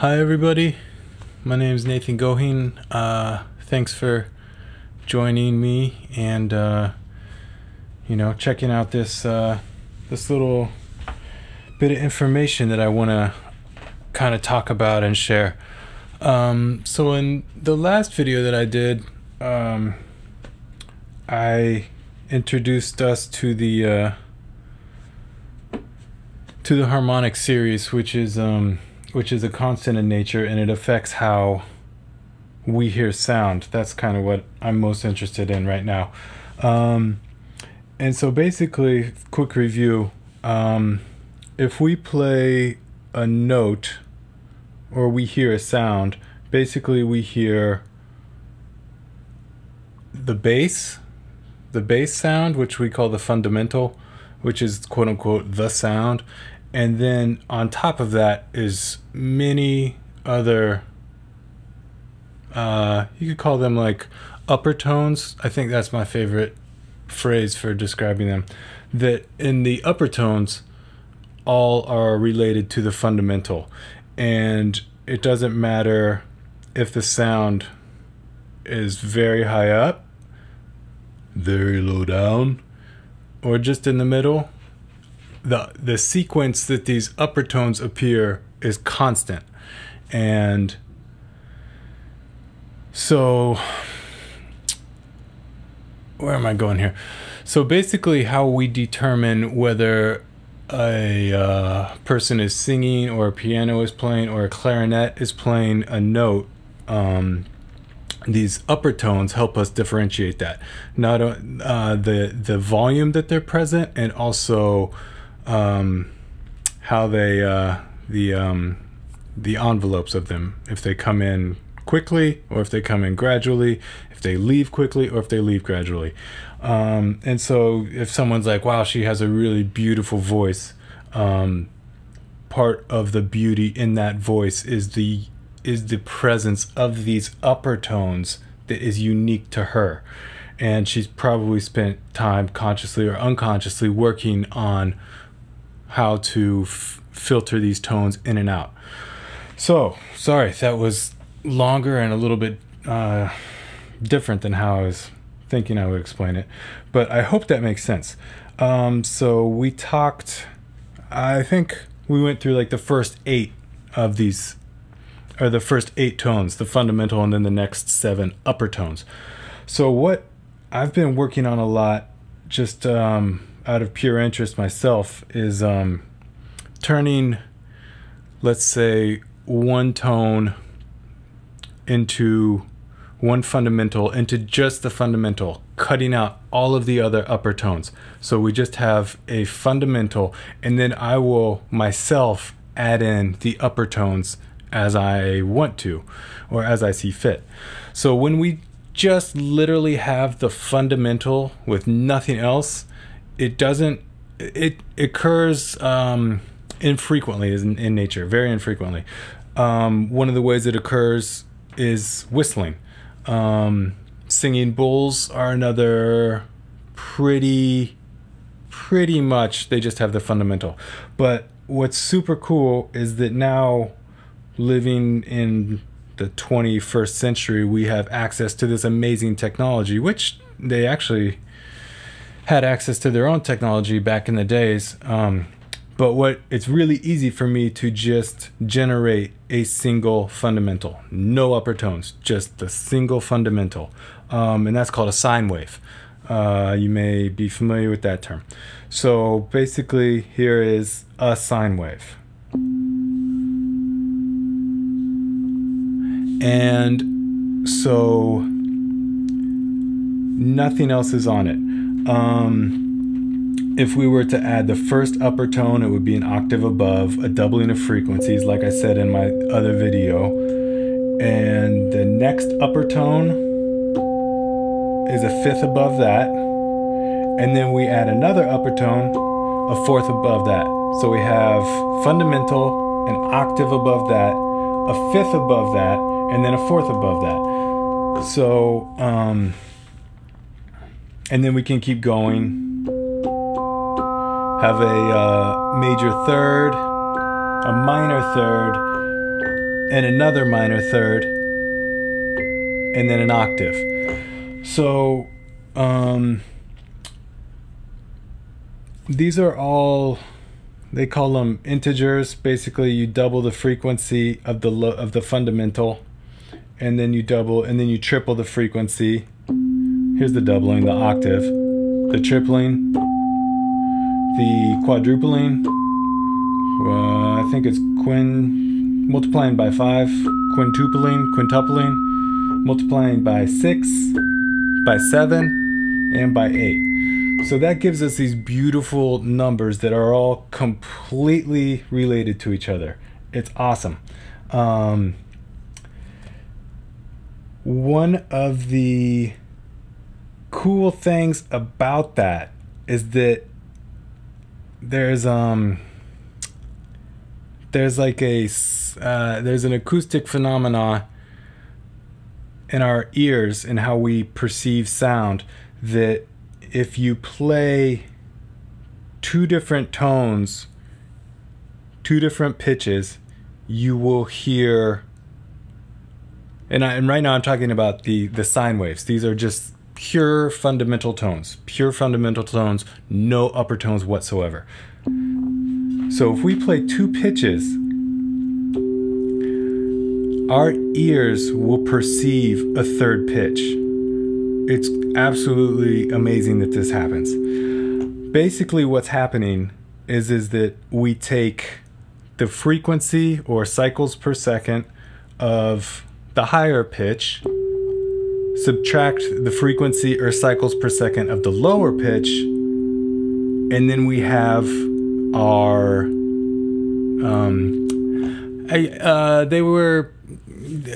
Hi, everybody. My name is Nathan Goheen. Uh, thanks for joining me and uh, you know checking out this uh, this little bit of information that I want to kind of talk about and share. Um, so in the last video that I did, um, I introduced us to the uh, to the harmonic series, which is um, which is a constant in nature, and it affects how we hear sound. That's kind of what I'm most interested in right now. Um, and so, basically, quick review: um, if we play a note or we hear a sound, basically we hear the bass, the bass sound, which we call the fundamental, which is quote unquote the sound, and then on top of that is many other uh, you could call them like upper tones. I think that's my favorite phrase for describing them. That in the upper tones all are related to the fundamental. And it doesn't matter if the sound is very high up very low down or just in the middle the the sequence that these upper tones appear is constant. And so where am i going here? So basically how we determine whether a uh, person is singing or a piano is playing or a clarinet is playing a note um, these upper tones help us differentiate that. Not uh, the the volume that they're present and also um, how they uh, the um, the envelopes of them. If they come in quickly or if they come in gradually. If they leave quickly or if they leave gradually. Um, and so if someone's like wow she has a really beautiful voice um, part of the beauty in that voice is the is the presence of these upper tones that is unique to her. And she's probably spent time consciously or unconsciously working on how to f- filter these tones in and out. So, sorry, that was longer and a little bit uh, different than how I was thinking I would explain it, but I hope that makes sense. Um, so, we talked, I think we went through like the first eight of these, or the first eight tones, the fundamental, and then the next seven upper tones. So, what I've been working on a lot just um, out of pure interest myself is um, turning, let's say, one tone into one fundamental into just the fundamental, cutting out all of the other upper tones. So we just have a fundamental, and then I will myself add in the upper tones as I want to or as I see fit. So when we just literally have the fundamental with nothing else, it doesn't it occurs um, infrequently in, in nature, very infrequently. Um, one of the ways it occurs is whistling. Um, singing bowls are another pretty, pretty much they just have the fundamental. But what's super cool is that now living in the 21st century, we have access to this amazing technology, which they actually had access to their own technology back in the days. Um, but what it's really easy for me to just generate a single fundamental, no upper tones, just the single fundamental, um, and that's called a sine wave. Uh, you may be familiar with that term. So basically, here is a sine wave. And so nothing else is on it. Um, if we were to add the first upper tone, it would be an octave above, a doubling of frequencies, like I said in my other video. And the next upper tone is a fifth above that. And then we add another upper tone, a fourth above that. So we have fundamental, an octave above that, a fifth above that, and then a fourth above that. So, um, and then we can keep going. Have a uh, major third, a minor third, and another minor third, and then an octave. So, um, these are all they call them integers. Basically, you double the frequency of the of the fundamental, and then you double and then you triple the frequency. Here's the doubling, the octave, the tripling, the quadrupling. Uh, I think it's quin multiplying by five, quintupling, quintupling, multiplying by six, by seven, and by eight. So that gives us these beautiful numbers that are all completely related to each other. It's awesome. Um, one of the cool things about that is that there's um there's like a uh, there's an acoustic phenomena in our ears and how we perceive sound that if you play two different tones, two different pitches, you will hear. And, I, and right now I'm talking about the the sine waves. These are just pure fundamental tones, pure fundamental tones, no upper tones whatsoever. So if we play two pitches, our ears will perceive a third pitch it's absolutely amazing that this happens. Basically, what's happening is is that we take the frequency or cycles per second of the higher pitch, subtract the frequency or cycles per second of the lower pitch, and then we have our um, I, uh, they were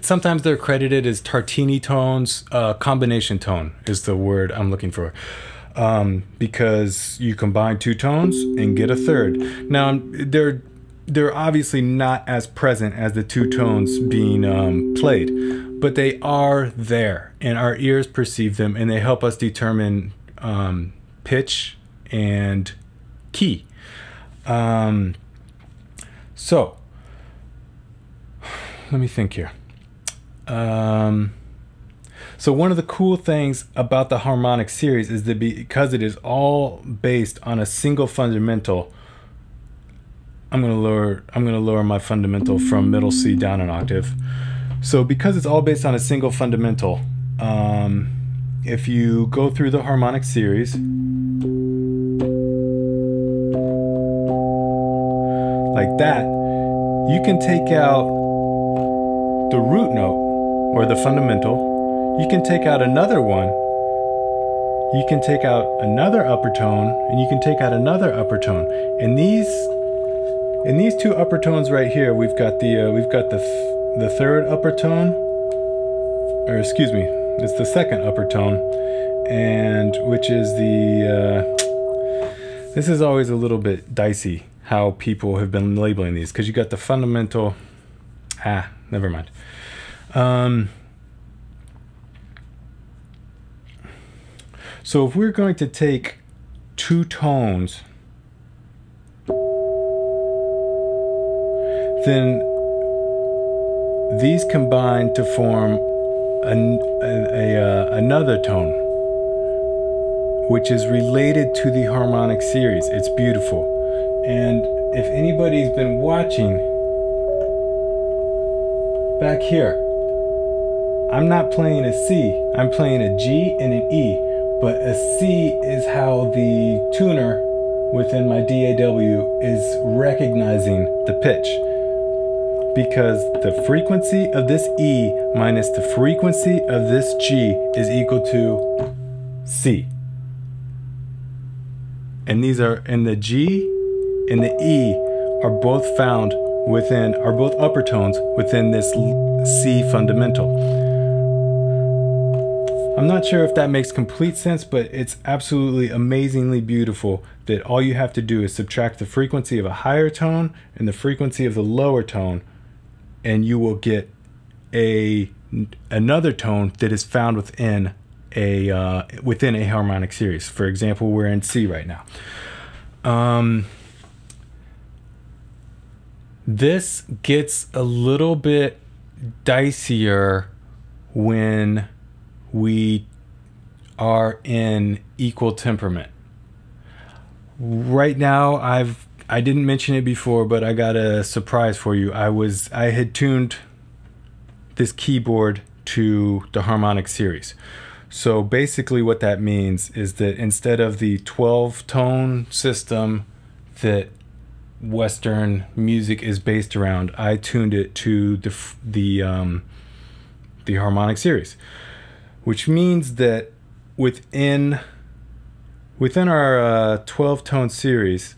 sometimes they're credited as Tartini tones. Uh, combination tone is the word I'm looking for. Um, because you combine two tones and get a third. Now they're they're obviously not as present as the two tones being um, played, but they are there, and our ears perceive them, and they help us determine um, pitch and key. Um, so let me think here. Um, so one of the cool things about the harmonic series is that because it is all based on a single fundamental, I'm gonna lower I'm gonna lower my fundamental from middle C down an octave. So because it's all based on a single fundamental, um, if you go through the harmonic series, like that, you can take out the root note or the fundamental, you can take out another one. You can take out another upper tone and you can take out another upper tone. And these in these two upper tones right here, we've got the uh, we've got the th the third upper tone or excuse me, it's the second upper tone and which is the uh, this is always a little bit dicey how people have been labeling these because you got the fundamental ah never mind. Um, so if we're going to take two tones, then these combine to form an, a, a uh, another tone, which is related to the harmonic series. It's beautiful. And if anybody's been watching, back here, I'm not playing a C, I'm playing a G and an E, but a C is how the tuner within my DAW is recognizing the pitch. Because the frequency of this E minus the frequency of this G is equal to C. And these are, and the G and the E are both found within, are both upper tones within this C fundamental. I'm not sure if that makes complete sense, but it's absolutely amazingly beautiful that all you have to do is subtract the frequency of a higher tone and the frequency of the lower tone, and you will get a another tone that is found within a uh, within a harmonic series. For example, we're in C right now. Um, This gets a little bit dicier when we are in equal temperament. Right now, I've I didn't mention it before, but I got a surprise for you. I was I had tuned this keyboard to the harmonic series. So basically what that means is that instead of the 12 tone system that western music is based around, I tuned it to the the um, the harmonic series, which means that within within our uh, 12 tone series,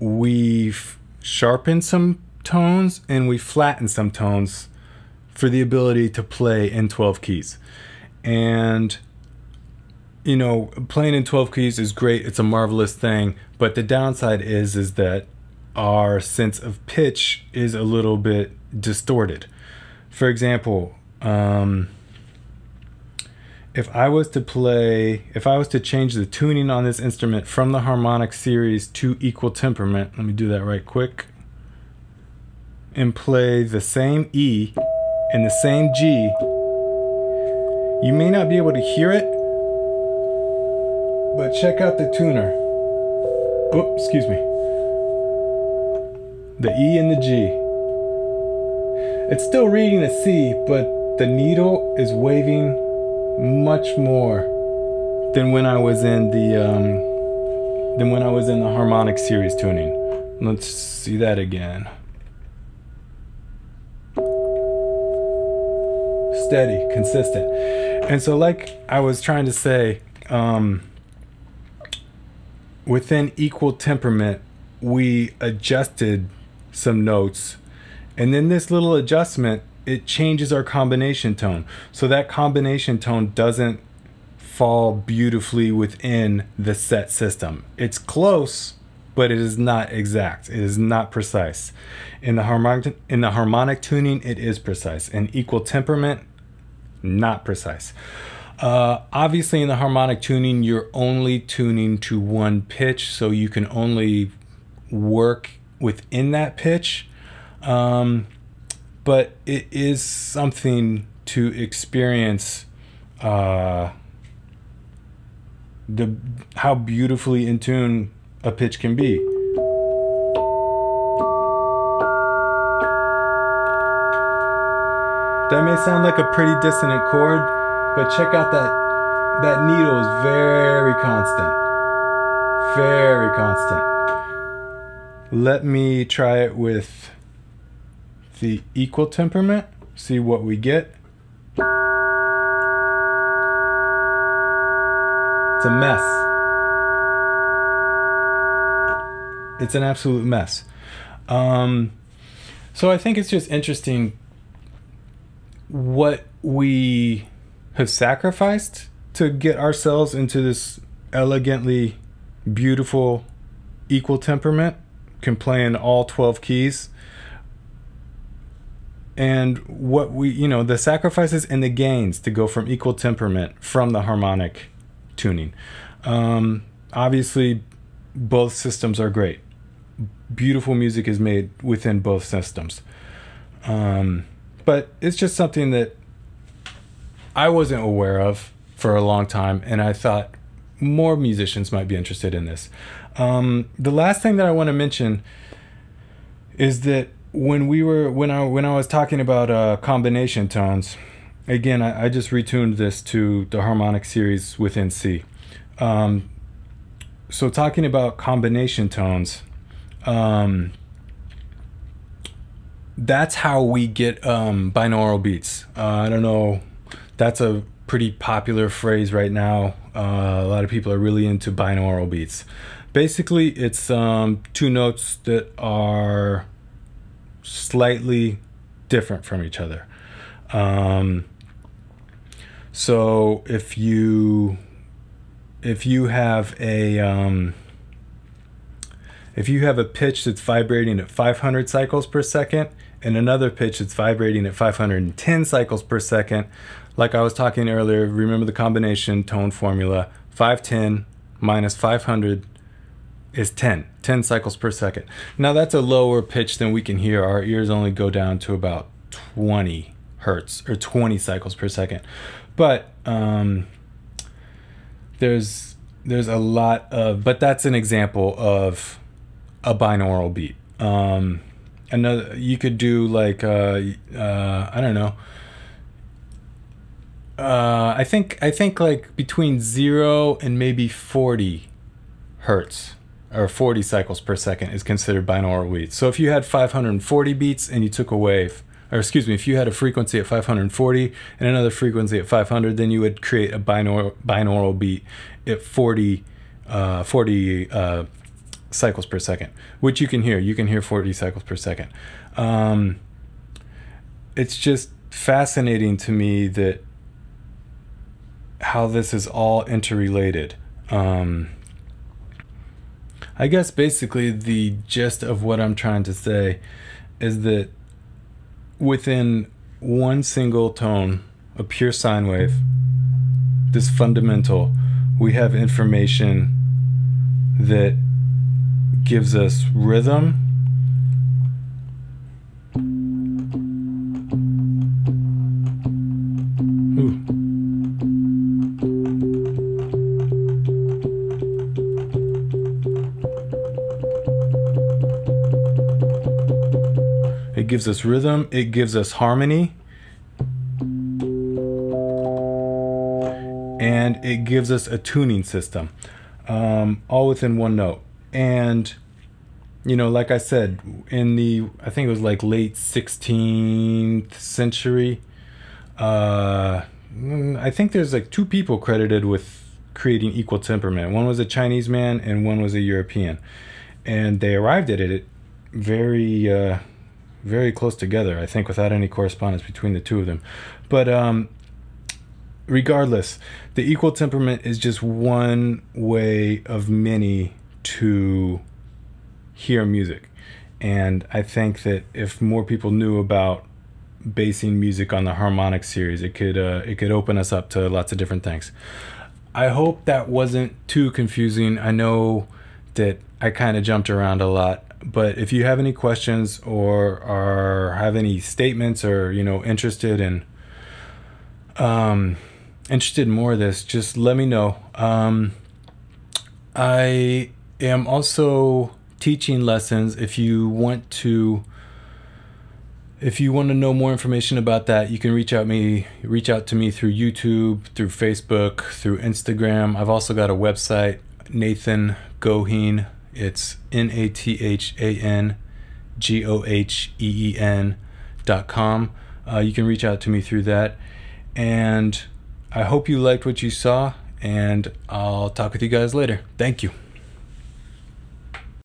we've sharpened some tones and we flattened some tones for the ability to play in 12 keys. And you know, playing in 12 keys is great. It's a marvelous thing, but the downside is is that our sense of pitch is a little bit distorted. For example, um, if I was to play, if I was to change the tuning on this instrument from the harmonic series to equal temperament, let me do that right quick, and play the same E and the same G, you may not be able to hear it, but check out the tuner. Oh, excuse me. The E and the G. It's still reading a C, but the needle is waving much more than when I was in the um, than when I was in the harmonic series tuning. Let's see that again. Steady, consistent. And so like I was trying to say, um, within equal temperament, we adjusted some notes. And then this little adjustment it changes our combination tone. So that combination tone doesn't fall beautifully within the set system. It's close, but it is not exact. It is not precise. In the harmonic in the harmonic tuning, it is precise. In equal temperament, not precise. Uh, obviously, in the harmonic tuning, you're only tuning to one pitch, so you can only work within that pitch. Um, but it is something to experience uh, the how beautifully in tune a pitch can be. That may sound like a pretty dissonant chord, but check out that that needle is very constant. Very constant. Let me try it with the equal temperament, see what we get. It's a mess. It's an absolute mess. Um, so I think it's just interesting what we have sacrificed to get ourselves into this elegantly beautiful equal temperament, can play in all 12 keys and what we you know the sacrifices and the gains to go from equal temperament from the harmonic tuning. Um, obviously both systems are great. Beautiful music is made within both systems. Um, but it's just something that i wasn't aware of for a long time and i thought more musicians might be interested in this. Um, the last thing that i want to mention is that when we were when I when I was talking about uh, combination tones, again I, I, just retuned this to the harmonic series within C. Um, so talking about combination tones, um, that's how we get um, binaural beats. Uh, I don't know, that's a pretty popular phrase right now. Uh, a lot of people are really into binaural beats. Basically, it's um, two notes that are slightly different from each other. Um, so if you if you have a um, if you have a pitch that's vibrating at 500 cycles per second and another pitch that's vibrating at 510 cycles per second, like I was talking earlier, remember the combination tone formula 510 minus 500 is 10, 10 cycles per second. Now that's a lower pitch than we can hear. Our ears only go down to about 20 hertz or 20 cycles per second. But um, there's there's a lot of but that's an example of a binaural beat. Um, another you could do like uh, uh, I don't know. Uh, I think I think like between zero and maybe forty hertz or 40 cycles per second is considered binaural beats. So if you had 540 beats and you took a wave, or excuse me, if you had a frequency at 540 and another frequency at 500, then you would create a binaural, binaural beat at 40, uh, 40 uh, cycles per second, which you can hear. You can hear 40 cycles per second. Um, it's just fascinating to me that how this is all interrelated. Um, I guess basically the gist of what I'm trying to say is that within one single tone, a pure sine wave, this fundamental, we have information that gives us rhythm. It gives us rhythm, it gives us harmony, and it gives us a tuning system, um, all within one note. And, you know, like I said, in the, I think it was like late 16th century, uh, I think there's like two people credited with creating equal temperament. One was a Chinese man and one was a European. And they arrived at it very, uh, very close together, I think, without any correspondence between the two of them. But um, regardless, the equal temperament is just one way of many to hear music. And I think that if more people knew about basing music on the harmonic series, it could uh, it could open us up to lots of different things. I hope that wasn't too confusing. I know that I kind of jumped around a lot but if you have any questions or are have any statements or you know interested in um interested in more of this just let me know. Um i am also teaching lessons. If you want to if you want to know more information about that you can reach out me reach out to me through youtube through facebook through instagram. I've also got a website nathan goheen it's N A T H A N G O H E E N dot com. Uh, you can reach out to me through that. And I hope you liked what you saw, and I'll talk with you guys later. Thank you.